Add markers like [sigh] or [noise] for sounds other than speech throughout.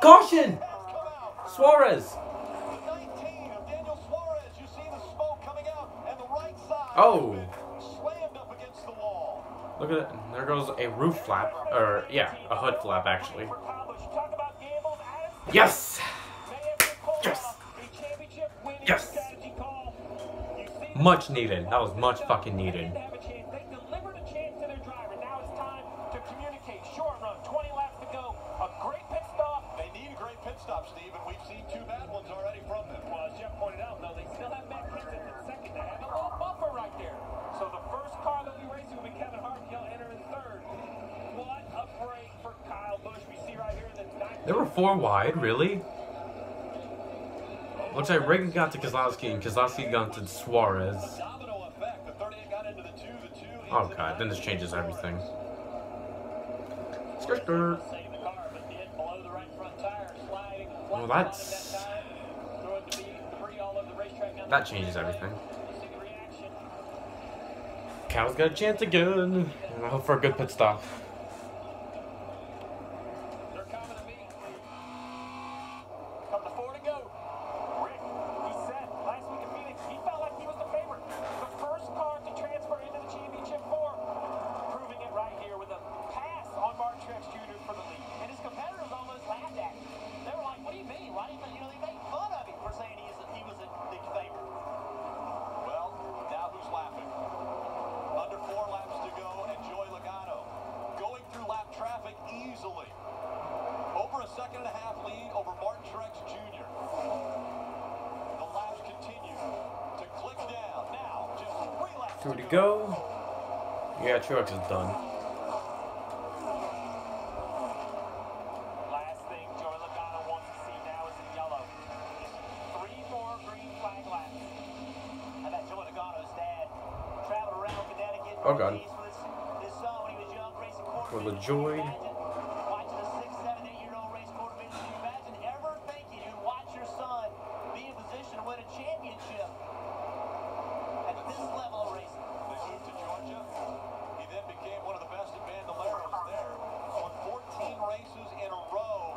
Caution! Suarez! Oh! Look at it. There goes a roof flap. Or, yeah, a hood flap, actually. Yes! Yes! Yes! Much needed. That was much fucking needed. Four wide, really? Looks like Reagan got to Keselowski and Keselowski got to Suarez. Oh god, then this changes everything. Well, that's... That changes everything. Cal's got a chance again, and I hope for a good pit stop. Two to go. Yeah, Truex is done. Last thing Joey Logano wants to see now is in yellow. Three more green flag laps. I bet to go. Yeah, traveled is done. Oh, God. With his, his son when he was young, racing quarter For the midget. joy. Imagine watching a six, seven, eight-year-old race quarter midget. Can you imagine ever thinking you'd watch your son be in position to win a championship at this level of racing? They moved to Georgia. He then became one of the best at Bandoleros there. Won 14 races in a row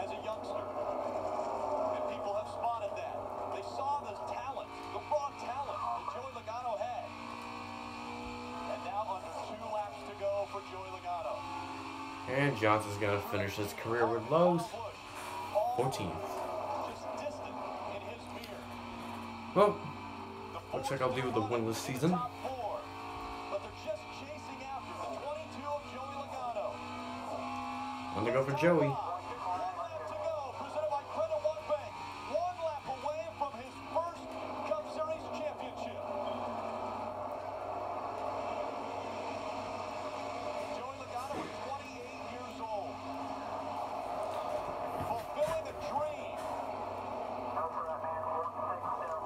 as a youngster. And people have spotted that. They saw the talent, the raw talent that Joey Logano had. And now under two laps to go for Joey Logano. And Johnson's gonna finish his career with Lowe's. 14th. Just distant in his mirror. Well, looks like I'll do the winless season. Top four. They're just chasing after the 22 of Joey Logano. I'm gonna go for Joey.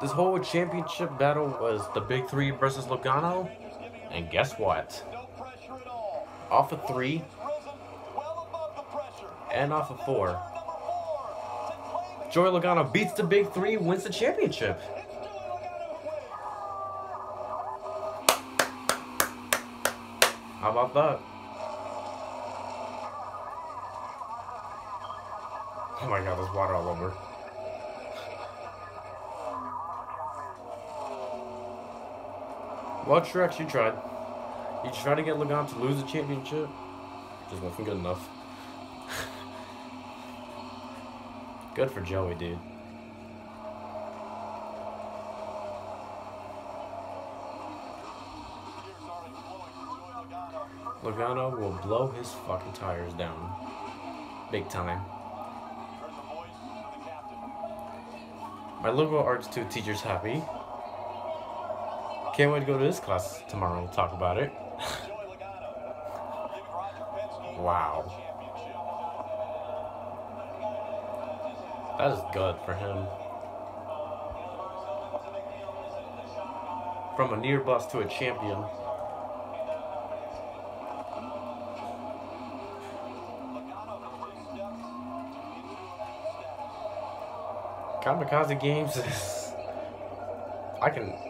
This whole championship battle was the big three versus Logano. And guess what? Off of three and off of four. Joey Logano beats the big three, wins the championship. How about that? Oh my god, there's water all over. Well, Truex, you tried. You tried to get Logano to lose the championship. Just wasn't good enough. [laughs] good for Joey, dude. Logano. Will blow his fucking tires down. Big time. My liberal arts 2 teacher's happy. Can't wait to go to this class tomorrow and talk about it. [laughs] Wow. That is good for him. From a near bus to a champion. Kamikaze Games is. [laughs] I can.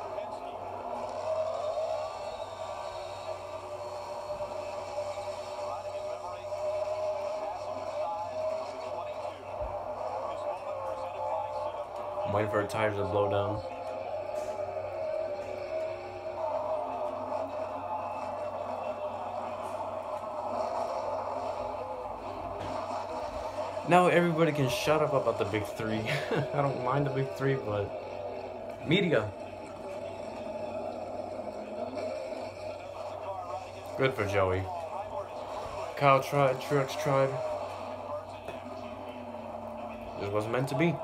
I'm waiting for her tires to blow down. Now everybody can shut up about the big three. [laughs] I don't mind the big three, but media. Good for Joey. Kyle tried, Truex tried. It wasn't meant to be.